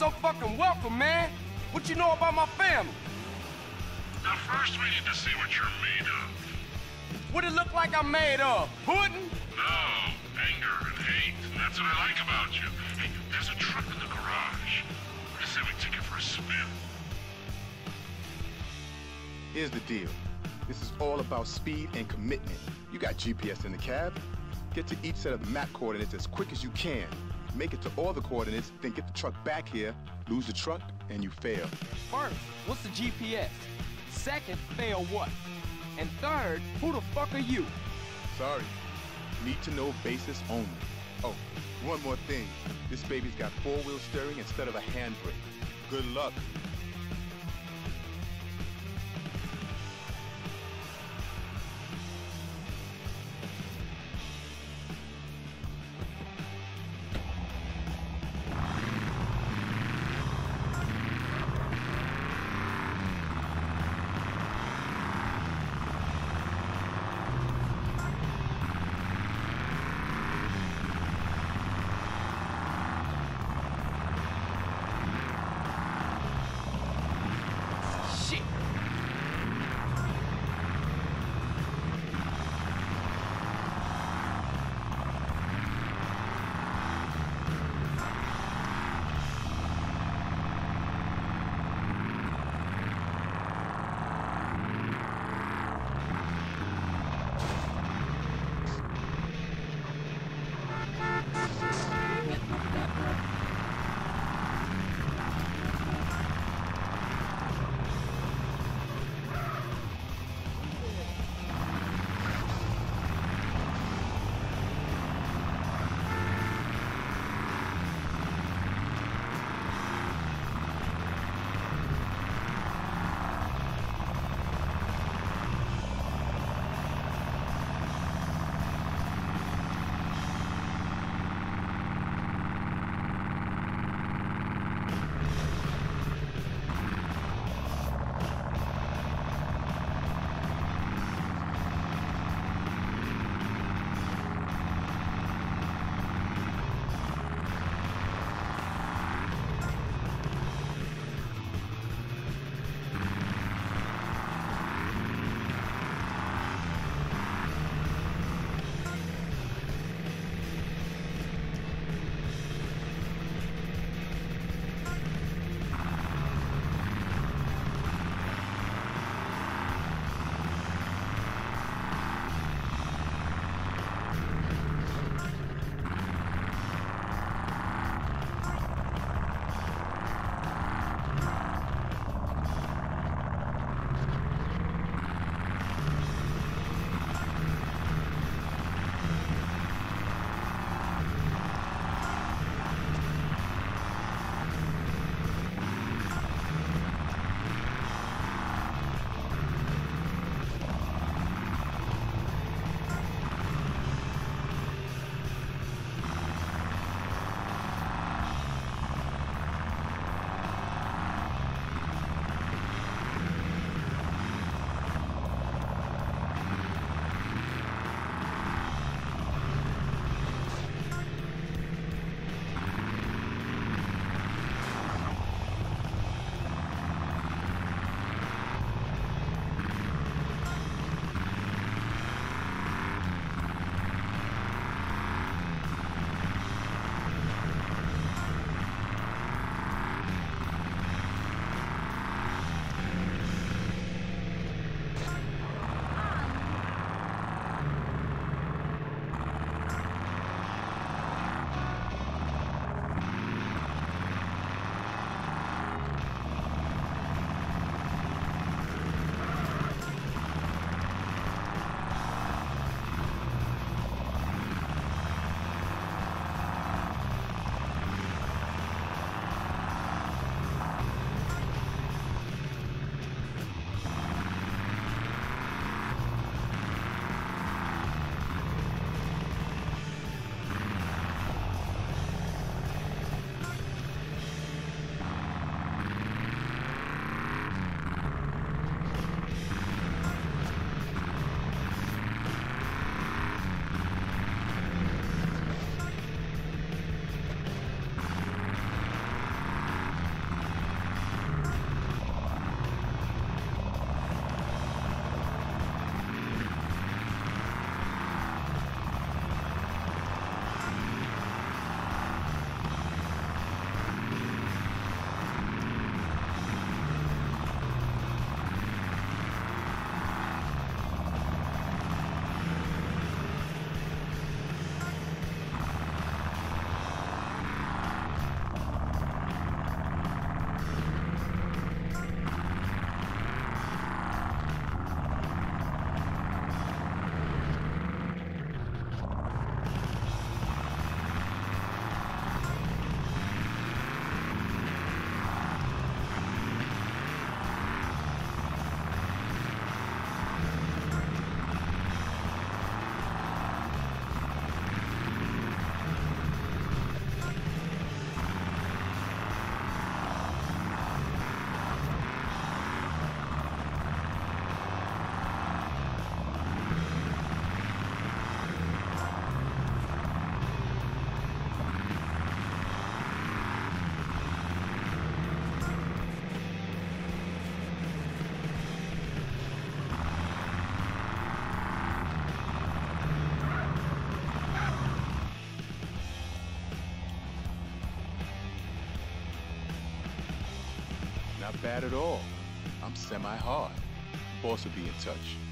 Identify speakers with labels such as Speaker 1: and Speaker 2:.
Speaker 1: so fucking welcome, man. What you know about my family?
Speaker 2: Now first we need to see what you're made of.
Speaker 1: What it look like I'm made of? Pudding?
Speaker 2: No, anger and hate. That's what I like about you. Hey, there's a truck in the garage. I say we take it for a spin.
Speaker 3: Here's the deal. This is all about speed and commitment. You got GPS in the cab. Get to each set of the map coordinates as quick as you can. Make it to all the coordinates, then get the truck back here, lose the truck, and you fail.
Speaker 1: First, what's the GPS? Second, fail what? And third, who the fuck are you?
Speaker 3: Sorry. Need to know basis only. Oh, one more thing. This baby's got four-wheel steering instead of a handbrake. Good luck. Not bad at all. I'm semi-hard. Boss will be in touch.